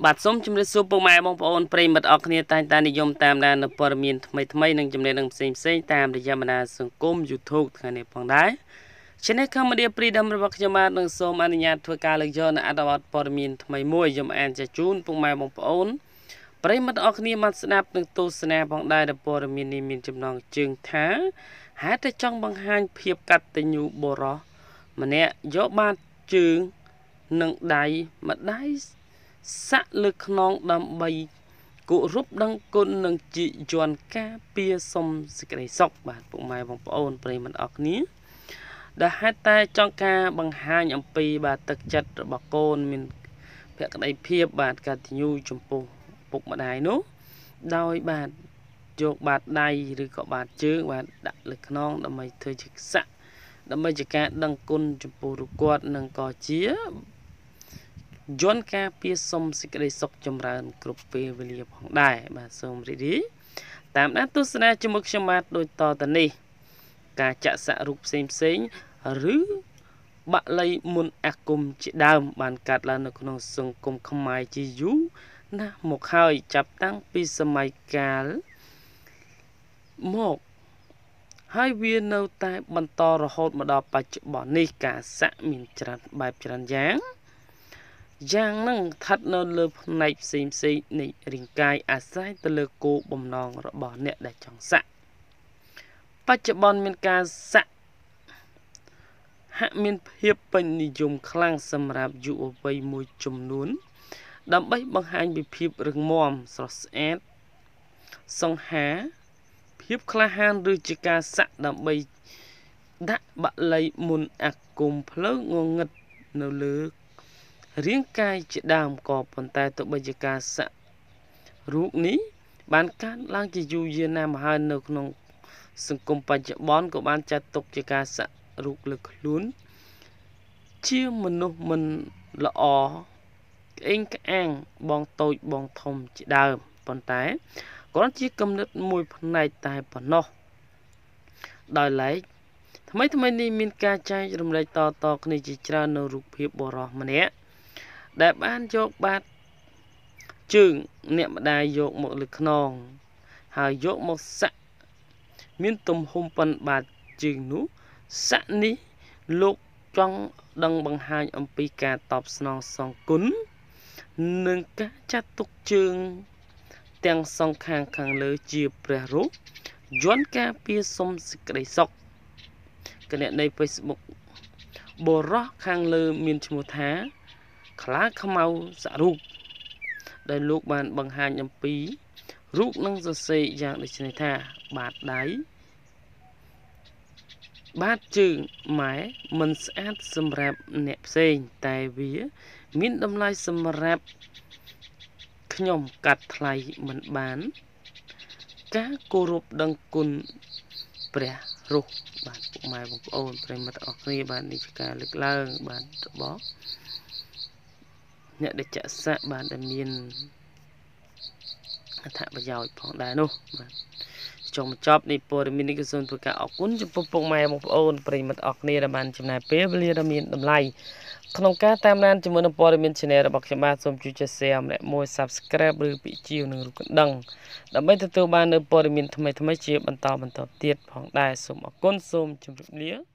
បាទសូមជម្រាបសួរពុកម៉ែបងប្អូនប្រិយមិត្តអរគ្នាតែងតែនិយមតាមដាននៅព័ត៌មានថ្មីថ្មីនិងចំណេះដឹងផ្សេងផ្សេងតាមរយៈបណ្ដាសង្គម YouTube ថ្ងៃនេះផងដែរ Channel Comedy Freedom របស់ខ្ញុំបាទនឹងសូមអនុញ្ញាតធ្វើការលើកយកនៅអត្ថបទព័ត៌មានថ្មីមួយខ្ញុំអានចាជូនពុកម៉ែបងប្អូនប្រិយមិត្តអរគ្នាមកស្ដាប់និងទស្សនាផងដែរដែលព័ត៌មាននេះមានចំណងជើងថាហេតុតែចង់បង្ហាញភាពកតញ្ញូបរោះម្នាក់យកបាតជើងនិងដៃម្ដាយ សាក់លើខ្នងដើម្បីគោរពដឹងគុណនិងជីយន់ការពារសុំសេចក្តីសុខបាទពុកម៉ែបងប្អូនប្រិយមិត្តអរគ្នាដែលហេតុតែចង់ការបង្ហាញអំពីបាទទឹកចិត្តរបស់កូនមានភក្តីភាពបាទកតញ្ញូចំពោះពុកម្ដាយនោះដោយបាទយកបាតដៃឬក៏បាតជើងបាទដាក់លើខ្នងដើម្បីធ្វើជាខ្សាក់ដើម្បីជាការដឹងគុណចំពោះរូបគាត់និងក៏ជា យន្តការពារសុំសេចក្តីសុខចម្រើន គ្រប់ពេលវេលាផងដែរបាទសូមរីករាយតាមដានទស្សនាជាមួយខ្ញុំបាទដូចតទៅនេះ ការចាក់សាក់រូបផ្សេងផ្សេងឬបាក់លៃមុនអាគមជាដើម បានកាត់ឡើងនៅក្នុងសង្គមខ្មែរជាយូរណាស់មកហើយចាប់តាំងពីសម័យកាលមកហើយវានៅតែបន្តរហូតមកដល់បច្ចុប្បន្ននេះការសាក់មានច្រើនបែបច្រើនយ៉ាង យ៉ាងនឹងស្ថិតនៅលើផ្នែកផ្សេងផ្សេងនៃរាងកាយអាស្រ័យទៅលើគោលបំណងរបស់អ្នកដែលចង់សាក់បច្ចុប្បន្នមានការសាក់ហាក់មានភាពពេញនិយមខ្លាំងសម្រាប់យុវវ័យមួយចំនួន ដើម្បីបង្ហាញពីភាពរឹងមាំស្រស់ស្អាតសង្ហាភាពក្លាហានឬជាការសាក់ដើម្បីដាក់បល័យមុនអាគមភ្លើងងងឹតនៅលើ រាងកាយជាដើមក៏ប៉ុន្តែទោះបីជាការសាក់រូបនេះ បានកើតឡើងជាយូរយារណាស់មកហើយនៅក្នុង សង្គមបច្ចុប្បន្នក៏បានចាត់ទុកជាការសាក់រូបលើខ្លួន ជាមនុស្សមិនល្អក្អេងក្អាងបងតូចបងធំជាដើមប៉ុន្តែគ្រាន់ជាគំនិតមួយផ្នែកតែប៉ុណ្ណោះដោយឡែកថ្មីថ្មីនេះមានការចែករំលែកតតគ្នាជាច្រើននៅរូបភាពបរោះម្នាក់ ដែលបានយកបាតជើងអ្នកម្ដាយយកមកលើខ្នង ហើយយកមកសាក់មានទំហំប៉ុនបាតជើងនោះសាក់នេះលោកចង់ដឹងបង្ហាញអំពីការតបស្នងសងគុណនិងការចាត់ទុកជើង ទាំងសងខាងខាងលើជាព្រះរូបយន្តការពារសុំសេចក្តីសុខគណនី Facebook បរោះខាងលើមានឈ្មោះថា ខ្លាខ្មៅសរូបដែលលោកបានបង្ហាញអំពីរូបនឹងសរសេរយ៉ាងដូចនេះថាបាតដៃបាតជើងម៉ែមិនស្អាតសម្រាប់អ្នកផ្សេងតែវា មានតម្លៃសម្រាប់ខ្ញុំកាត់ថ្លៃមិនបាន ការគោរពដឹងគុណព្រះរស់បាទពុកម៉ែបងប្អូនប្រិមិត្តអរគ្នាបាទនេះជាការលើកឡើង បាទរបស់ អ្នកដែលចាក់សាក់បាទដែលមានអត្ថប្រយោជន៍ផងដែរនោះបាទចុងបញ្ចប់នៃព័ត៌មាននេះគឺសូមធ្វើការអរគុណចំពោះពុកម៉ែបងប្អូនប្រិយមិត្តអរគ្នាដែលបានចំណាយពេលវេលាដ៏មានតម្លៃក្នុងការតាមដានជាមួយនឹងព័ត៌មាន Channel របស់ខ្ញុំបាទសូមជួយចុច Share ម្នាក់មួយ Subscribe ឬពិជាវនឹងរូបកណ្ដឹងដើម្បីទទួលបាននូវព័ត៌មានថ្មីៗជាបន្តបន្តទៀតផងដែរសូមអរគុណសូមជម្រាបលា